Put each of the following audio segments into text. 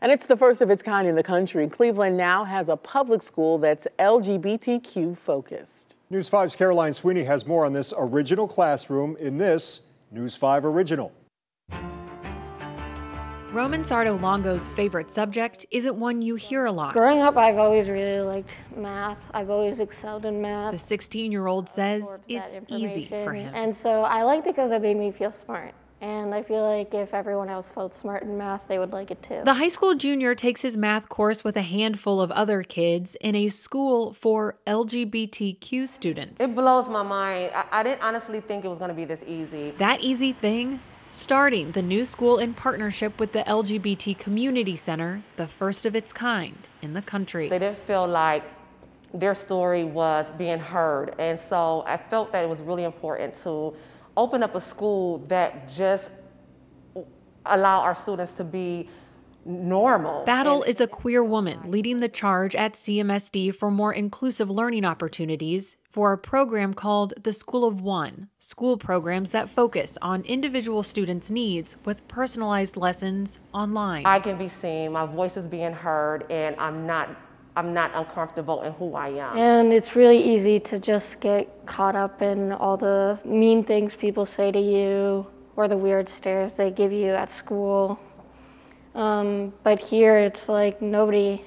And it's the first of its kind in the country. Cleveland now has a public school that's LGBTQ focused. News 5's Caroline Sweeney has more on this original classroom in this News 5 original. Roman Sardo Longo's favorite subject isn't one you hear a lot. Growing up, I've always really liked math. I've always excelled in math. The 16 year old says it's easy for him. And so I liked it because it made me feel smart. And I feel like if everyone else felt smart in math, they would like it too. The high school junior takes his math course with a handful of other kids in a school for LGBTQ students. It blows my mind. I, I didn't honestly think it was going to be this easy. That easy thing? Starting the new school in partnership with the LGBT Community Center, the first of its kind in the country. They didn't feel like their story was being heard. And so I felt that it was really important to open up a school that just allow our students to be normal. Battle and is a queer woman leading the charge at CMSD for more inclusive learning opportunities for a program called the School of One, school programs that focus on individual students' needs with personalized lessons online. I can be seen, my voice is being heard, and I'm not I'm not uncomfortable in who I am. And it's really easy to just get caught up in all the mean things people say to you or the weird stares they give you at school. Um, but here it's like nobody,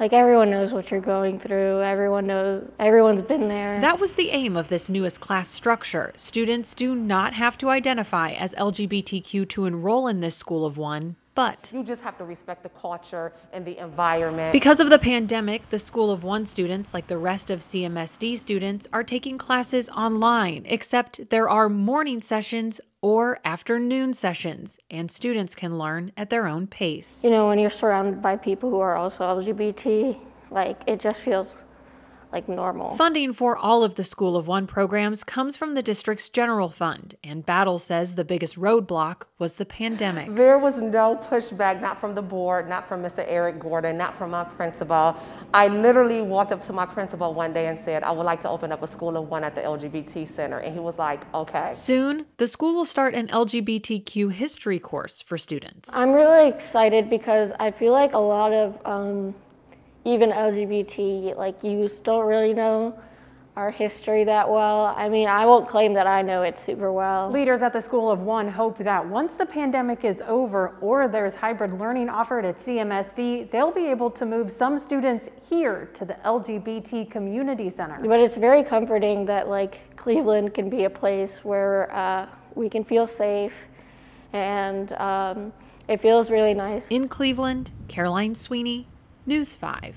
like everyone knows what you're going through. Everyone knows, everyone's been there. That was the aim of this newest class structure. Students do not have to identify as LGBTQ to enroll in this school of one. But you just have to respect the culture and the environment. Because of the pandemic, the School of One students, like the rest of CMSD students, are taking classes online, except there are morning sessions or afternoon sessions, and students can learn at their own pace. You know, when you're surrounded by people who are also LGBT, like it just feels like normal. Funding for all of the School of One programs comes from the district's general fund, and Battle says the biggest roadblock was the pandemic. There was no pushback, not from the board, not from Mr. Eric Gordon, not from my principal. I literally walked up to my principal one day and said, I would like to open up a School of One at the LGBT Center. And he was like, okay. Soon, the school will start an LGBTQ history course for students. I'm really excited because I feel like a lot of um, even LGBT like youth don't really know our history that well. I mean, I won't claim that I know it super well. Leaders at the School of One hope that once the pandemic is over or there's hybrid learning offered at CMSD, they'll be able to move some students here to the LGBT Community Center. But it's very comforting that like Cleveland can be a place where uh, we can feel safe and um, it feels really nice. In Cleveland, Caroline Sweeney, News 5.